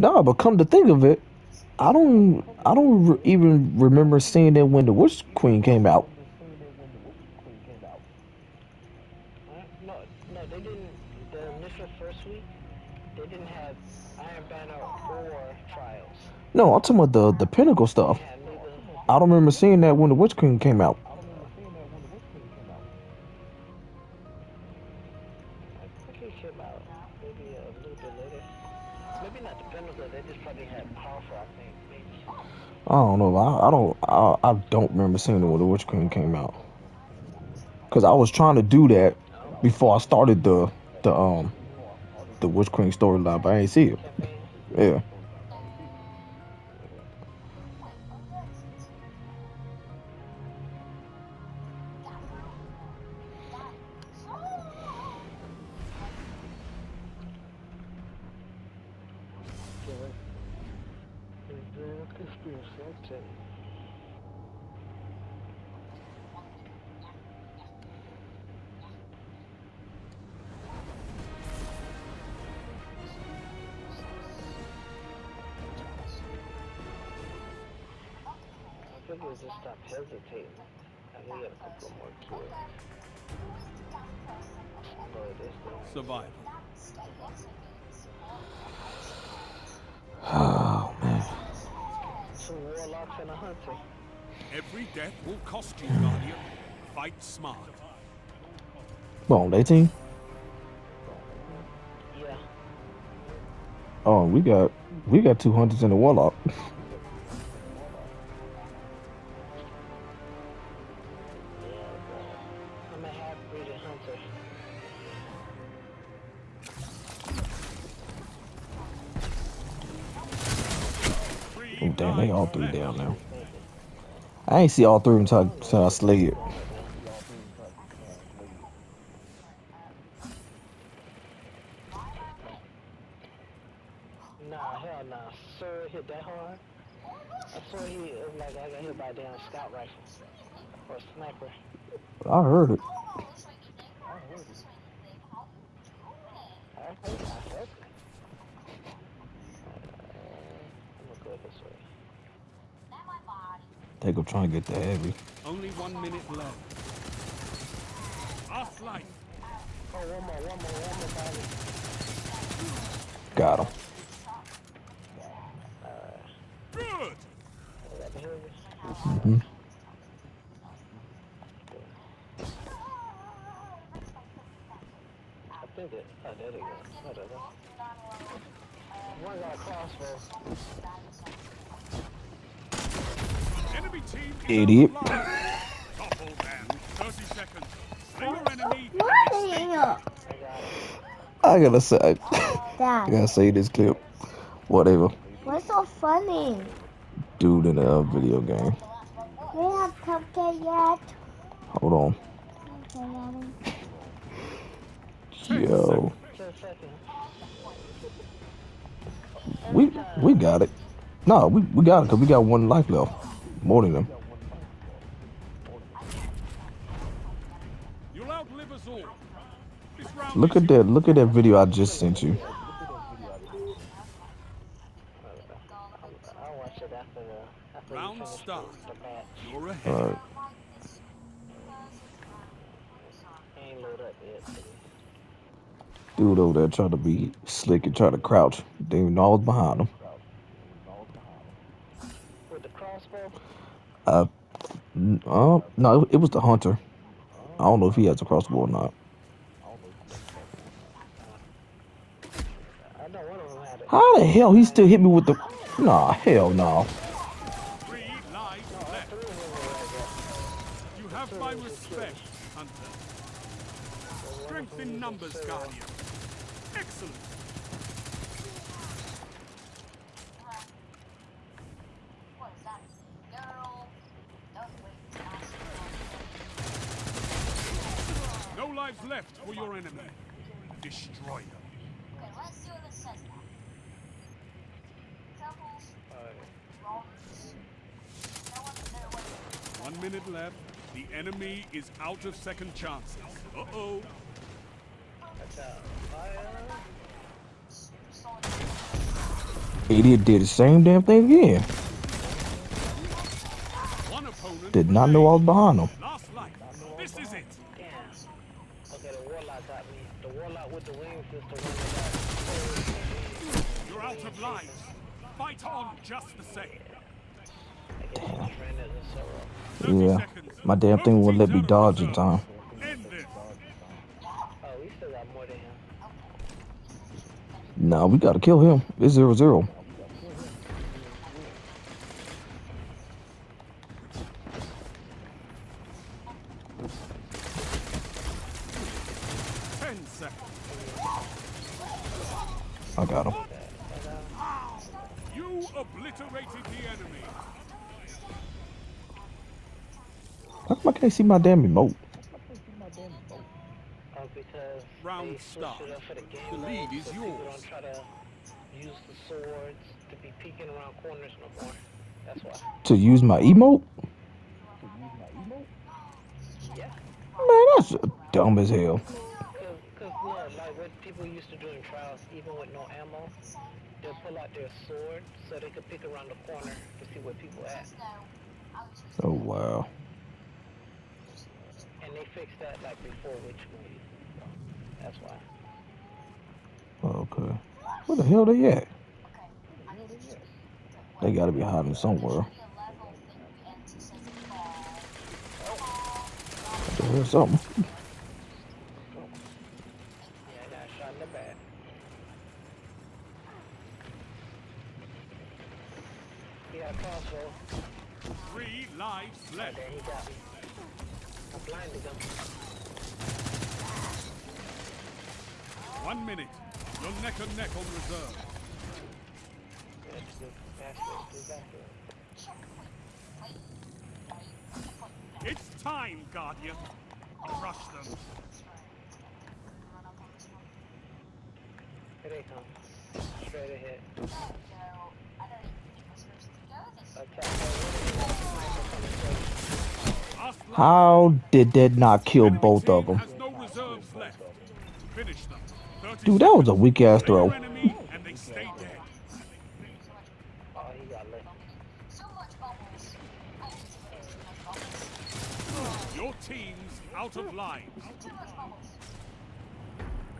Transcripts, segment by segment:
No, but come to think of it, I don't I don't re- even remember seeing it when the Witch Queen came out. No, no, they didn't. The initial first week, they didn't have Iron Banner or Trials. No, I'm talking about the the Pinnacle stuff. I don't remember seeing that when the Witch Queen came out. I don't know. I, I don't I, I don't remember seeing it when the Witch Queen came out. Cause I was trying to do that before I started the the um the Witch Queen storyline, but I ain't see it. Yeah. I think it was just stop hesitating. I think he had a couple more kills. But it's. Survival. Oh man. Some warlocks and a hunter. Every death will cost you, Guardian. Fight smart. Well, on their team. Yeah. Oh, we got we got two hunters and a warlock. They all three down now. I ain't see all three until I, until I it. Nah, hell nah. Sir hit that hard. I swear he like I got hit by a damn scout rifle. Or a sniper. I heard it. I heard it. I heard it. I heard it. Uh, I'm gonna go this way. They go try and get the heavy. Only one minute left. Last life. Oh, one more, one more, one more. Got him. Good. I got the heavy. hmm I think it. Oh, there they go. Oh, there they go. One got a crossbow. Enemy team is Idiot. online. Topple them. 30 seconds. Slay your enemy. Nothing. I got it. I gotta say, I gotta say this clip. Whatever. what's so funny? Dude in a video game. We have cupcake yet. Hold on. Okay, Yo. We we got it. No, we, we got it because we got one life left. More than them. Look at that. Look at that video I just sent you. I'll watch it after the after Round start. the, the match. You're ahead. Alright. I ain't load up yet. so- Dude over there trying to be slick and try to crouch. Didn't even know I was behind him. With the crossbow, Uh, uh, no, it was the hunter. I don't know if he has a crossbow or not. I know one of them had it. How the hell he still hit me with the? Nah, hell no. Three lives left. Three of them were like that. You have my respect, Hunter. Strength in numbers, Guardian. Excellent. No lives left for your enemy. Destroy them. One minute left. The enemy is out of second chances. Uh-oh. Watch out. Fire. Idiot did the same damn thing again. Did not know I was behind him. Last life. This is it. Damn. Okay, the warlock got me. The warlock with the wings is the one that got You're out of lives. Fight on just the same. I guess he's trained as a sorrow. 30 Yeah. seconds. My damn thing won't let me dodge in time. Him. Nah, we gotta kill him. It's zero zero. I got him. You obliterated the enemy. How come I can't see my damn emote? Oh, because Round they switched start. it up for the game The mode, lead is so people yours. don't try to use the swords to be peeking around corners no more. That's why. To use my emote? Yeah. Man, that's dumb as hell. Cause, cause no, like what people used to do in trials, even with no ammo, they'll pull out their sword so they could pick around the corner to see where people at. Oh wow. And they fixed that like before Witch movie. That's why. Okay. Where the hell they at? They gotta be hiding somewhere. There's something. Yeah, I got shot in the. He got a. Three lives left. damn, he got me. I blinded him. One minute. You're neck and neck on reserve. It's time, Guardian. Crush them. Here they come. Straight ahead. Attack. Last life. How did that not kill both of them? Has no reserves left. Finish them. 30 Dude, that was a weak ass throw. your enemy and they stay dead. Oh, he got lit. Your team's out of lives.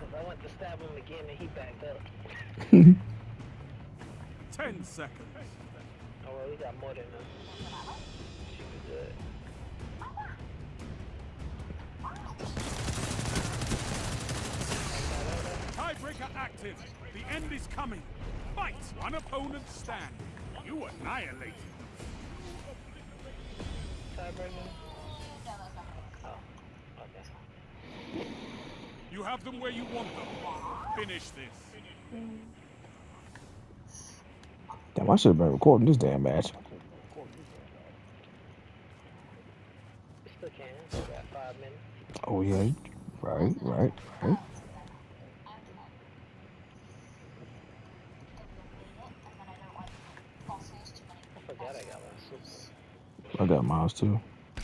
Cause I went to stab him again and he backed up. Ten seconds. Oh well, we got more than us. She was good. Tiebreaker active. The end is coming. Fight. One opponent stand. You annihilated them. Tiebreaker? Oh, okay. You have them where you want them. Finish this. Damn, I should have been recording this damn match. We still can. We got five minutes. Oh yeah, right, right, right. I got miles too. Hey,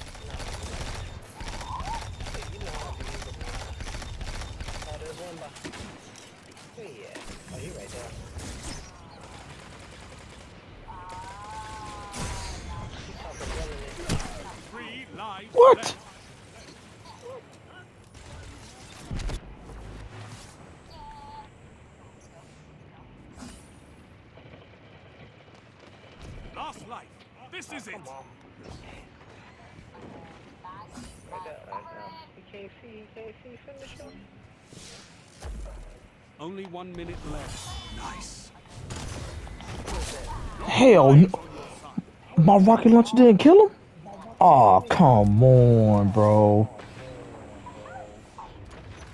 you know how to use it now. Oh, there's one by. Where he at? Oh, he right there. He talking yelling it. Three lives What? left. Last life. This is it. Come on. Right there, right there. He can't see, can't see. Finish him. Only one minute left. Nice. Hell, no. my rocket launcher didn't kill him. Oh come on, bro.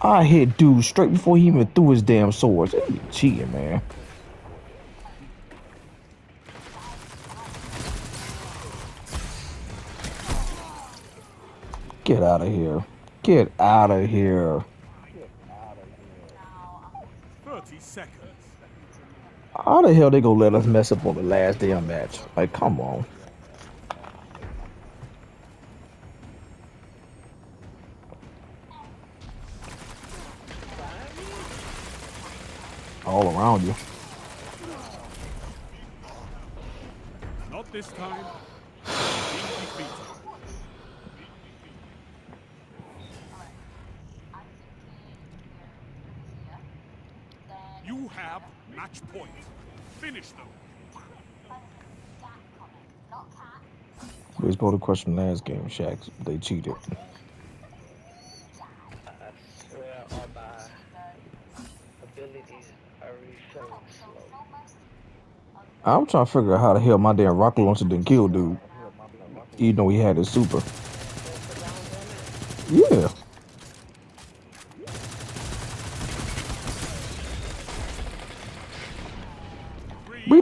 I hit dude straight before he even threw his damn swords. He cheating, man. Get out of here. Get out of here. 30 seconds. How the hell they gonna let us mess up on the last damn match? Like, come on. All around you. Not this time. Being defeated. You have match point. Finish them. We was supposed to question last game, Shaq. They cheated. I'm trying to figure out how the hell my damn rocket launcher didn't kill dude. Even though he had his super. Yeah. Three Reload, lives fool. left. Behind the wall, whatever. He's behind the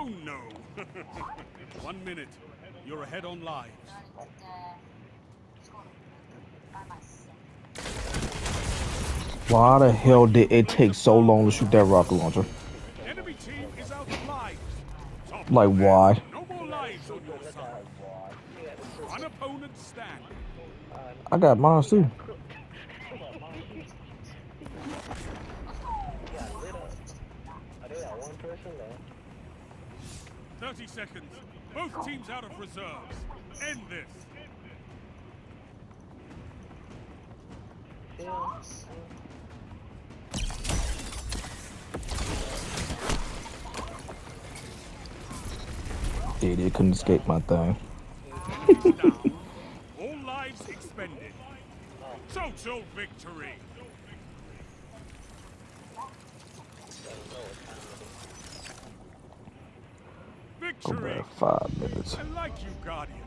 Oh no! One minute. You're ahead on lives. Why the hell did it take so long to shoot that rocket launcher? Enemy team is out of lives. Like, why? No more lives on your side. You got the system. One opponent standing. I got mine too. 30 seconds. Both teams out of reserves. End this. Still, Idiot couldn't escape my thing. All lives expended. Total victory. Go back five minutes. I like you, Guardian.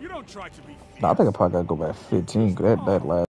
You don't try to be Nah, I think I probably gotta go back 15. 'cause That that last.